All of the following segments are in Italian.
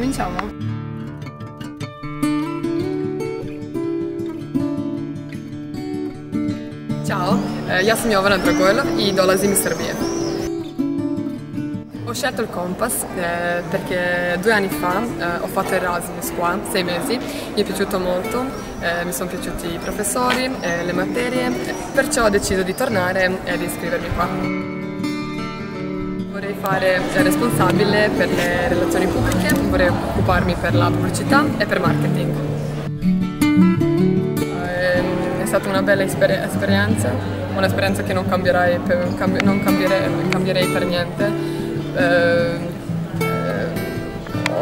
Cominciamo! Ciao, eh, ja sam Jovana Dragojlov i dolazim iz Srbije. Ho scelto il Compass eh, perché due anni fa eh, ho fatto Erasmus qua, sei mesi, mi è piaciuto molto, eh, mi sono piaciuti i professori, eh, le materie, perciò ho deciso di tornare e di iscrivermi qua. Vorrei fare responsabile per le relazioni pubbliche, vorrei occuparmi per la pubblicità e per marketing stata una bella esper esperienza, un'esperienza che non, per, cambi non cambierei, cambierei, per niente. Eh,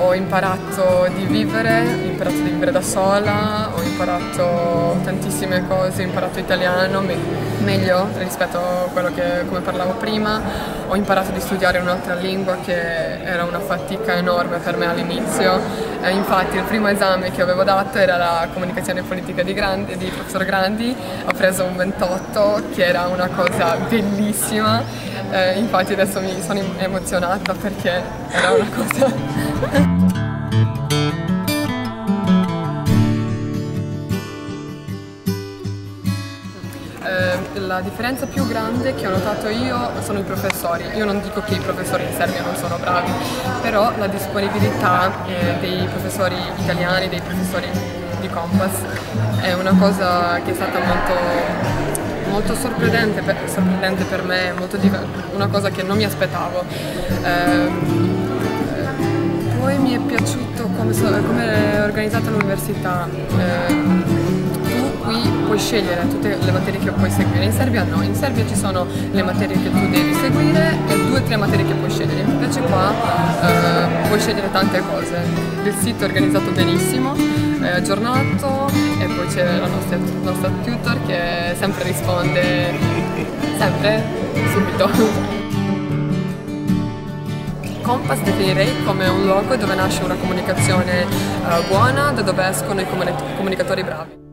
ho imparato di vivere, ho imparato di vivere da sola, ho imparato tantissime cose, ho imparato italiano me meglio rispetto a quello che come parlavo prima, ho imparato di studiare un'altra lingua che era una fatica enorme per me all'inizio, eh, infatti il primo esame che avevo dato era la comunicazione politica di, Grandi, di professor Grandi, ho preso un 28 che era una cosa bellissima, eh, infatti adesso mi sono emozionata perché era una cosa Eh, la differenza più grande che ho notato io sono i professori. Io non dico che i professori in Serbia non sono bravi, però la disponibilità eh, dei professori italiani, dei professori di Compass è una cosa che è stata molto, molto sorprendente, per, sorprendente per me, una cosa che non mi aspettavo. Eh, poi mi è piaciuto come, come è organizzata l'università. Eh, qui puoi scegliere tutte le materie che puoi seguire, in Serbia no, in Serbia ci sono le materie che tu devi seguire e due o tre materie che puoi scegliere, invece qua eh, puoi scegliere tante cose. Il sito è organizzato benissimo, è aggiornato e poi c'è la nostra, la nostra tutor che sempre risponde, sempre, subito. Compass definirei come un luogo dove nasce una comunicazione uh, buona, da dove escono i comunicatori bravi.